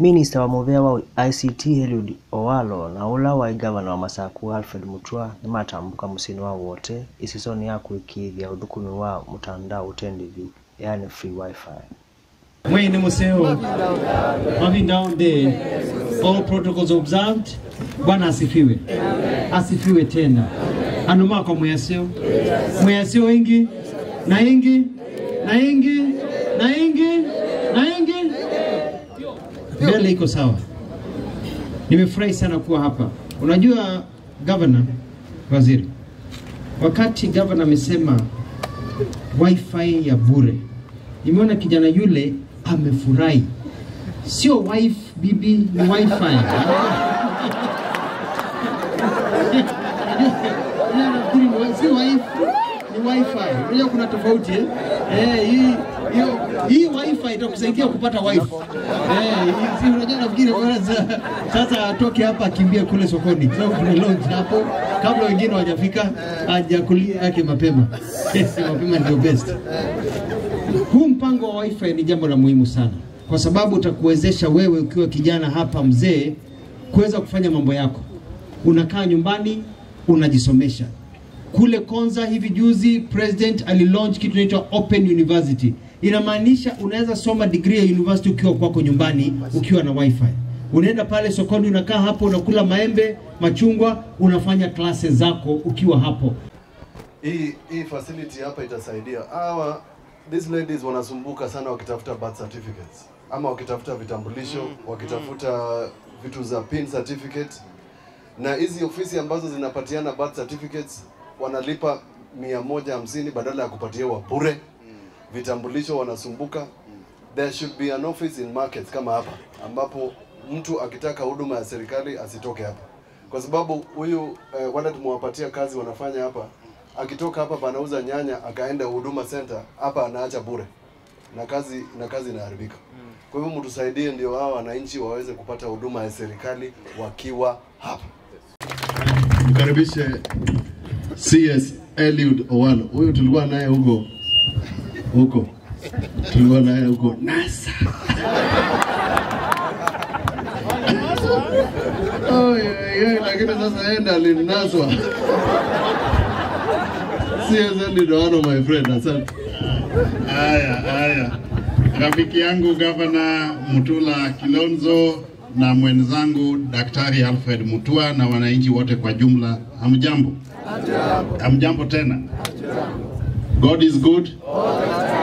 Minista wa muvea wa ICT Eliud Owalo na ula wa gavana wa Masaku Alfred Mutua nimatambuka musini wa wote isisoni ya kuikithia uthukumi wa mtandao utendivi yani free wifi Mwene Museo, Mavindaonde, all protocols observed. Bwana asifiwe, asifiwe tena. Anumako mwesio, mwesio ingi na ingi na ingi na ingi na ingi, mbele iko sawa. Nimefurahi sana kuwa hapa. Unajua governor, waziri, wakati governor amesema wifi ya bure, nimeona kijana yule amefurahi, sio wife bibi, ni wifi. Si ni wifi. Unajua kuna tofauti eh? Eh, hii hiyo hii wifi itakusaidia kupata wifi. Eh, si unajua nafikiri kwanza sasa atoke hapa akimbia kule sokoni. Sababu kuna launch hapo kabla wengine hawajafika ajakulia yake mapema. mapema ndio best. Huu mpango wa wifi ni jambo la muhimu sana, kwa sababu utakuwezesha wewe ukiwa kijana hapa mzee kuweza kufanya mambo yako. Unakaa nyumbani unajisomesha. Kule Konza hivi juzi president alilaunch kitu inaitwa Open University. Inamaanisha unaweza soma degree ya university ukiwa kwako nyumbani ukiwa na wifi. Unaenda pale sokoni, unakaa hapo, unakula maembe, machungwa, unafanya klase zako ukiwa hapo. hii hii facility hapa itasaidia hawa these ladies wanasumbuka sana wakitafuta birth certificates ama wakitafuta vitambulisho wakitafuta vitu za pin certificate na hizi ofisi ambazo zinapatiana birth certificates wanalipa mia moja hamsini badala ya kupatia wa bure. Vitambulisho wanasumbuka. There should be an office in markets kama hapa ambapo mtu akitaka huduma ya serikali asitoke hapa. Kwa sababu huyu eh, wale tumewapatia kazi wanafanya hapa akitoka hapa panauza nyanya akaenda huduma center hapa anaacha bure. Na kazi na kazi inaharibika. Kwa hivyo mtusaidie ndio hawa wananchi waweze kupata huduma ya serikali wakiwa hapa mkaribishe CS Eliud Owalo. Huyu tulikuwa naye huko huko, tulikuwa naye huko NASA. Lakini my friend, rafiki yangu gavana Mutula Kilonzo na mwenzangu Daktari Alfred Mutua na wananchi wote kwa jumla, hamjambo? Hamjambo tena. God is good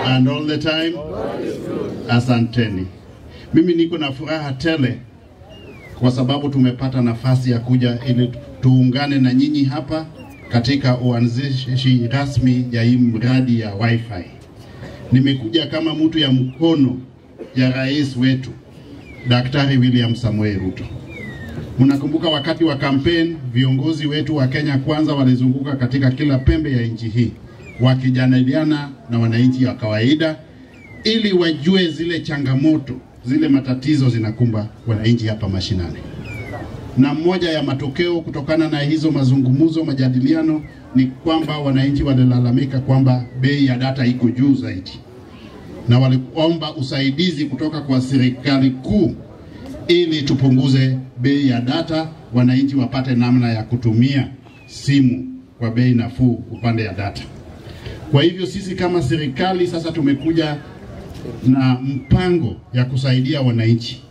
and all the time. Asanteni. Mimi niko na furaha tele kwa sababu tumepata nafasi ya kuja ili tuungane na nyinyi hapa katika uanzishi rasmi ya hii mradi ya wifi. Nimekuja kama mtu ya mkono ya rais wetu Daktari William Samoei Ruto. Mnakumbuka wakati wa kampeni, viongozi wetu wa Kenya Kwanza walizunguka katika kila pembe ya nchi hii wakijadiliana na wananchi wa kawaida ili wajue zile changamoto, zile matatizo zinakumba wananchi hapa mashinani na moja ya matokeo kutokana na hizo mazungumzo, majadiliano ni kwamba wananchi walilalamika kwamba bei ya data iko juu zaidi, na waliomba usaidizi kutoka kwa serikali kuu ili tupunguze bei ya data, wananchi wapate namna ya kutumia simu kwa bei nafuu upande ya data. Kwa hivyo sisi kama serikali sasa tumekuja na mpango ya kusaidia wananchi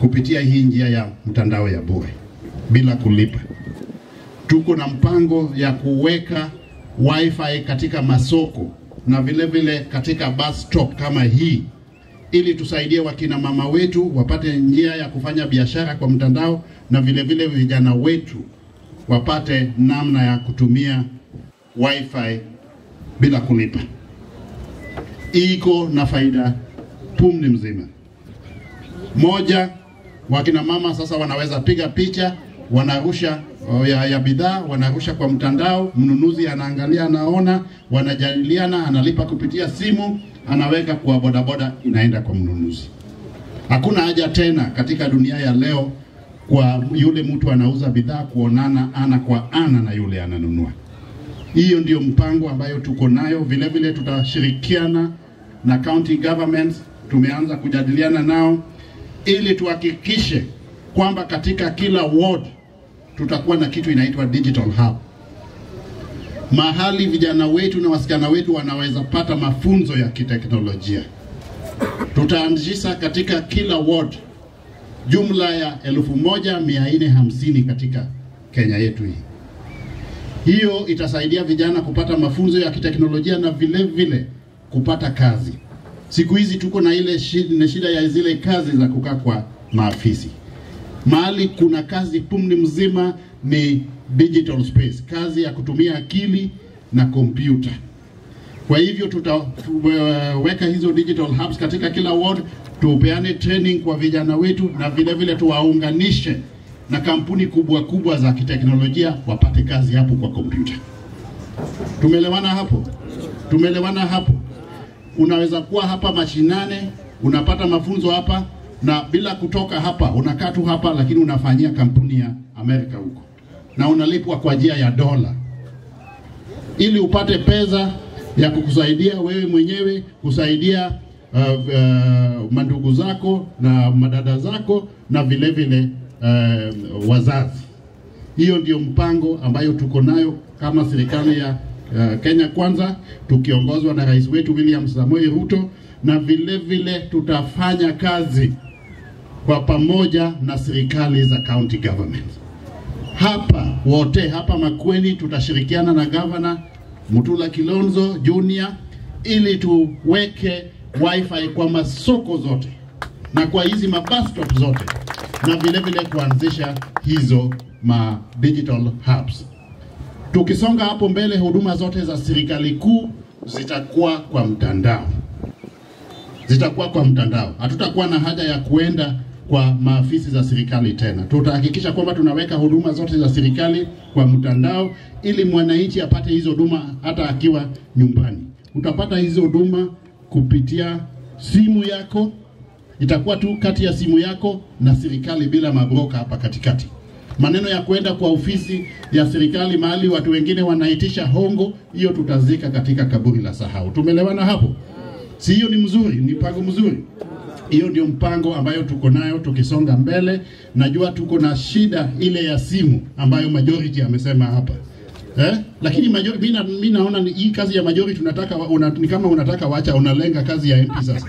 kupitia hii njia ya mtandao ya bure bila kulipa. Tuko na mpango ya kuweka wifi katika masoko na vile vile katika bus stop kama hii, ili tusaidie wakina mama wetu wapate njia ya kufanya biashara kwa mtandao na vile vile vijana wetu wapate namna ya kutumia wifi bila kulipa. Iko na faida pumni mzima. Moja, wakina mama sasa wanaweza piga picha, wanarusha oh, ya, ya bidhaa, wanarusha kwa mtandao, mnunuzi anaangalia, anaona, wanajadiliana, analipa kupitia simu, anaweka kwa bodaboda, inaenda kwa mnunuzi. Hakuna haja tena katika dunia ya leo kwa yule mtu anauza bidhaa kuonana ana kwa ana na yule ananunua. Hiyo ndio mpango ambayo tuko nayo. Vile vile tutashirikiana na county governments, tumeanza kujadiliana nao ili tuhakikishe kwamba katika kila ward tutakuwa na kitu inaitwa digital hub, mahali vijana wetu na wasichana wetu wanaweza pata mafunzo ya kiteknolojia. Tutaanzisha katika kila ward jumla ya elfu moja mia nne hamsini katika Kenya yetu hii. Hiyo itasaidia vijana kupata mafunzo ya kiteknolojia na vile vile kupata kazi. Siku hizi tuko na ile shida ya zile kazi za kukaa kwa maafisi. Mahali kuna kazi pumni mzima ni digital space, kazi ya kutumia akili na kompyuta. Kwa hivyo tutaweka hizo digital hubs katika kila ward, tupeane training kwa vijana wetu na vile vile tuwaunganishe na kampuni kubwa kubwa za kiteknolojia wapate kazi hapo kwa kompyuta. Tumeelewana hapo? Tumeelewana hapo? Unaweza kuwa hapa mashinane, unapata mafunzo hapa na bila kutoka hapa, unakaa tu hapa, lakini unafanyia kampuni ya Amerika huko. Na unalipwa kwa njia ya dola, ili upate pesa ya kukusaidia wewe mwenyewe, kusaidia uh, uh, mandugu zako na madada zako na vile vile uh, wazazi. Hiyo ndio mpango ambayo tuko nayo kama serikali ya uh, Kenya Kwanza tukiongozwa na rais wetu William Samoei Ruto, na vile vile tutafanya kazi kwa pamoja na serikali za county government. Hapa wote hapa Makueni tutashirikiana na gavana Mutula Kilonzo Junior ili tuweke wifi kwa masoko zote na kwa hizi mabus zote na vile vile kuanzisha hizo ma digital hubs. Tukisonga hapo mbele, huduma zote za serikali kuu zitakuwa kwa mtandao, zitakuwa kwa mtandao. Hatutakuwa na haja ya kuenda kwa maafisi za serikali tena. Tutahakikisha kwamba tunaweka huduma zote za serikali kwa mtandao, ili mwananchi apate hizo huduma hata akiwa nyumbani. Utapata hizo huduma kupitia simu yako, itakuwa tu kati ya simu yako na serikali bila mabroka hapa katikati. Maneno ya kwenda kwa ofisi ya serikali mahali watu wengine wanaitisha hongo, hiyo tutazika katika kaburi la sahau. Tumelewana hapo? Si hiyo ni mzuri, ni mpango mzuri. Hiyo ndio mpango ambayo tuko nayo tukisonga mbele. Najua tuko na shida ile ya simu ambayo majority amesema hapa eh? Lakini majority, mimi naona hii kazi ya majority tunataka una, ni kama unataka wacha unalenga kazi ya MP sasa